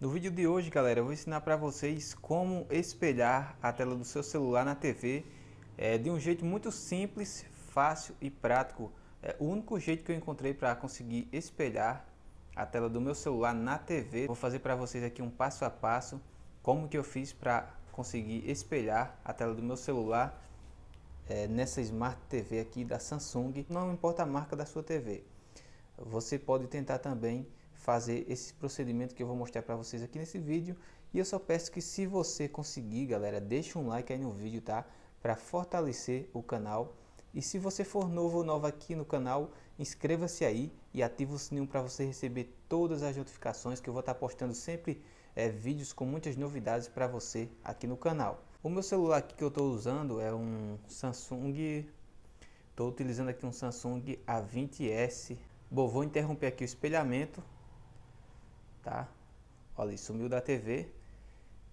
No vídeo de hoje, galera, eu vou ensinar para vocês como espelhar a tela do seu celular na TV é, de um jeito muito simples, fácil e prático. É o único jeito que eu encontrei para conseguir espelhar a tela do meu celular na TV. Vou fazer para vocês aqui um passo a passo como que eu fiz para conseguir espelhar a tela do meu celular é, nessa Smart TV aqui da Samsung. Não importa a marca da sua TV. Você pode tentar também fazer esse procedimento que eu vou mostrar para vocês aqui nesse vídeo. E eu só peço que se você conseguir, galera, deixe um like aí no vídeo, tá? Para fortalecer o canal. E se você for novo ou nova aqui no canal, inscreva-se aí e ative o sininho para você receber todas as notificações que eu vou estar postando sempre é, vídeos com muitas novidades para você aqui no canal. O meu celular aqui que eu estou usando é um Samsung, estou utilizando aqui um Samsung A20s. Bom, vou interromper aqui o espelhamento tá? Olha, sumiu da TV.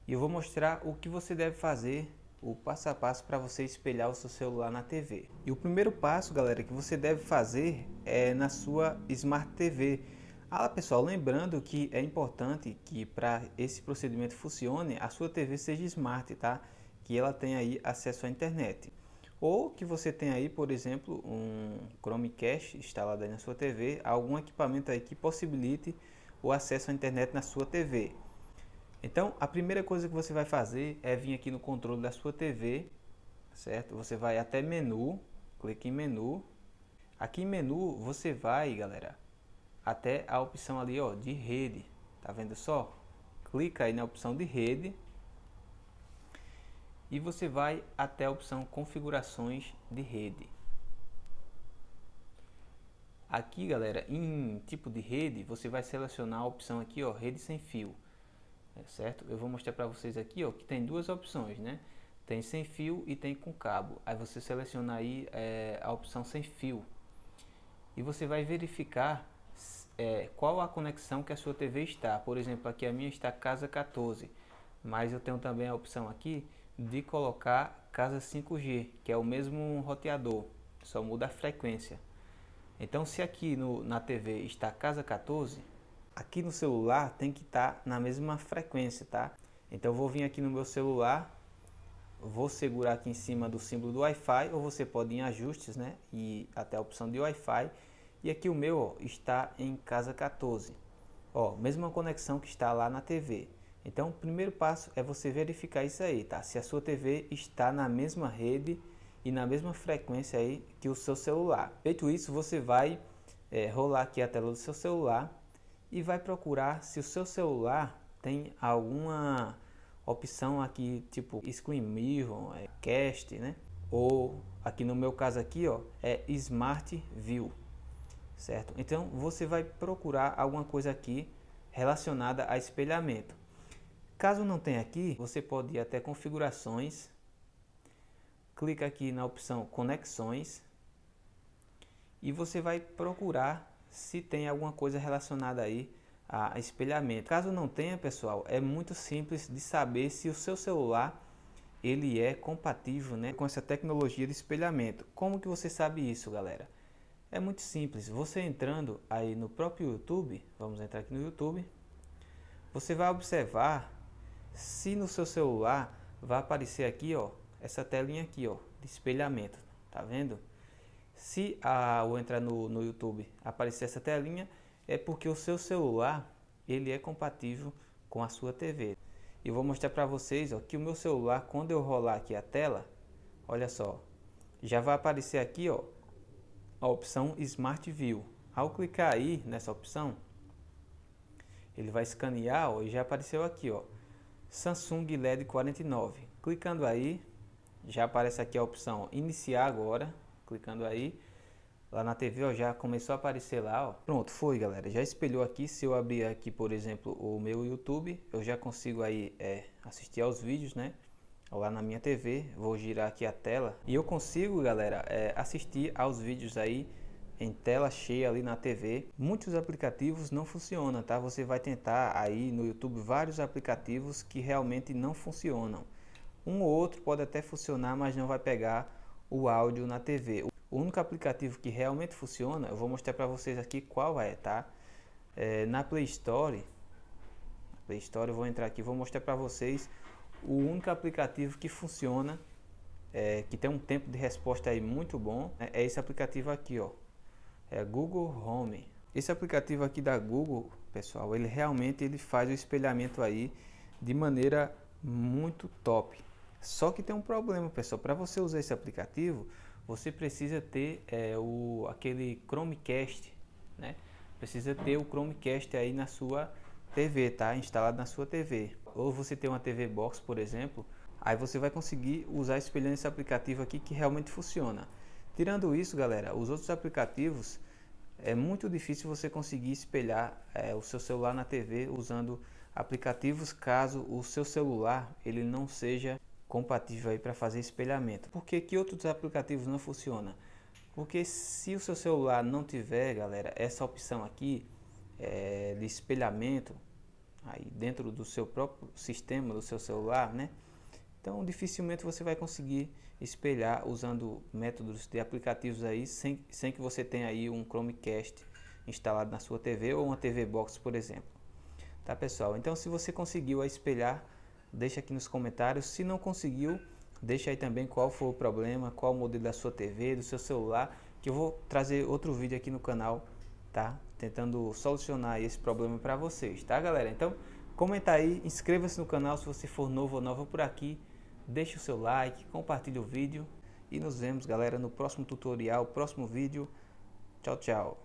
E eu vou mostrar o que você deve fazer, o passo a passo para você espelhar o seu celular na TV. E o primeiro passo, galera, que você deve fazer é na sua Smart TV. Ah, pessoal, lembrando que é importante que para esse procedimento funcione, a sua TV seja smart, tá? Que ela tenha aí acesso à internet. Ou que você tenha aí, por exemplo, um Chromecast instalado aí na sua TV, algum equipamento aí que possibilite o acesso à internet na sua TV. Então, a primeira coisa que você vai fazer é vir aqui no controle da sua TV, certo? Você vai até menu, clique em menu. Aqui em menu você vai, galera, até a opção ali, ó, de rede. Tá vendo só? Clica aí na opção de rede e você vai até a opção configurações de rede. Aqui, galera, em tipo de rede, você vai selecionar a opção aqui, ó, rede sem fio. É certo? Eu vou mostrar para vocês aqui, ó, que tem duas opções, né? Tem sem fio e tem com cabo. Aí você seleciona aí é, a opção sem fio. E você vai verificar é, qual a conexão que a sua TV está. Por exemplo, aqui a minha está casa 14. Mas eu tenho também a opção aqui de colocar casa 5G, que é o mesmo roteador, só muda a frequência. Então, se aqui no, na TV está casa 14, aqui no celular tem que estar na mesma frequência, tá? Então, eu vou vir aqui no meu celular, vou segurar aqui em cima do símbolo do Wi-Fi, ou você pode ir em ajustes, né? E até a opção de Wi-Fi. E aqui o meu ó, está em casa 14. Ó, mesma conexão que está lá na TV. Então, o primeiro passo é você verificar isso aí, tá? Se a sua TV está na mesma rede e na mesma frequência aí que o seu celular. Feito isso, você vai é, rolar aqui a tela do seu celular e vai procurar se o seu celular tem alguma opção aqui tipo Screen Mirror, é, Cast, né? Ou aqui no meu caso aqui, ó, é Smart View, certo? Então você vai procurar alguma coisa aqui relacionada a espelhamento. Caso não tenha aqui, você pode ir até configurações clica aqui na opção conexões e você vai procurar se tem alguma coisa relacionada aí a espelhamento. Caso não tenha, pessoal, é muito simples de saber se o seu celular ele é compatível, né, com essa tecnologia de espelhamento. Como que você sabe isso, galera? É muito simples. Você entrando aí no próprio YouTube, vamos entrar aqui no YouTube, você vai observar se no seu celular vai aparecer aqui, ó, essa telinha aqui, ó, de espelhamento, tá vendo? Se ao entrar no, no YouTube aparecer essa telinha, é porque o seu celular ele é compatível com a sua TV. E vou mostrar para vocês ó, que o meu celular, quando eu rolar aqui a tela, olha só, já vai aparecer aqui ó, a opção Smart View. Ao clicar aí nessa opção, ele vai escanear ó, e já apareceu aqui ó, Samsung LED 49. Clicando aí, já aparece aqui a opção iniciar agora, clicando aí. Lá na TV ó, já começou a aparecer lá, ó. Pronto, foi galera, já espelhou aqui. Se eu abrir aqui, por exemplo, o meu YouTube, eu já consigo aí é, assistir aos vídeos, né? Lá na minha TV, vou girar aqui a tela e eu consigo, galera, é, assistir aos vídeos aí em tela cheia ali na TV. Muitos aplicativos não funcionam, tá? Você vai tentar aí no YouTube vários aplicativos que realmente não funcionam. Um ou outro pode até funcionar, mas não vai pegar o áudio na TV. O único aplicativo que realmente funciona, eu vou mostrar para vocês aqui qual é, tá? É, na Play Store, Play Store. Eu vou entrar aqui, vou mostrar para vocês o único aplicativo que funciona, é, que tem um tempo de resposta aí muito bom, é, é esse aplicativo aqui, ó. É Google Home. Esse aplicativo aqui da Google, pessoal, ele realmente ele faz o espelhamento aí de maneira muito top. Só que tem um problema, pessoal. Para você usar esse aplicativo, você precisa ter é, o, aquele Chromecast, né? Precisa ter o Chromecast aí na sua TV, tá? Instalado na sua TV. Ou você tem uma TV Box, por exemplo, aí você vai conseguir usar espelhando esse aplicativo aqui que realmente funciona. Tirando isso, galera, os outros aplicativos é muito difícil você conseguir espelhar é, o seu celular na TV usando aplicativos caso o seu celular ele não seja compatível aí para fazer espelhamento. Por que, que outros aplicativos não funcionam? Porque se o seu celular não tiver, galera, essa opção aqui é, de espelhamento aí dentro do seu próprio sistema do seu celular, né? Então dificilmente você vai conseguir espelhar usando métodos de aplicativos aí sem, sem que você tenha aí um Chromecast instalado na sua TV ou uma TV Box, por exemplo. Tá pessoal? Então se você conseguiu espelhar deixa aqui nos comentários. Se não conseguiu, deixa aí também qual foi o problema, qual o modelo da sua TV, do seu celular, que eu vou trazer outro vídeo aqui no canal, tá? Tentando solucionar esse problema para vocês, tá galera? Então, comenta aí, inscreva-se no canal se você for novo ou nova por aqui, deixe o seu like, compartilhe o vídeo e nos vemos galera no próximo tutorial, próximo vídeo. Tchau, tchau.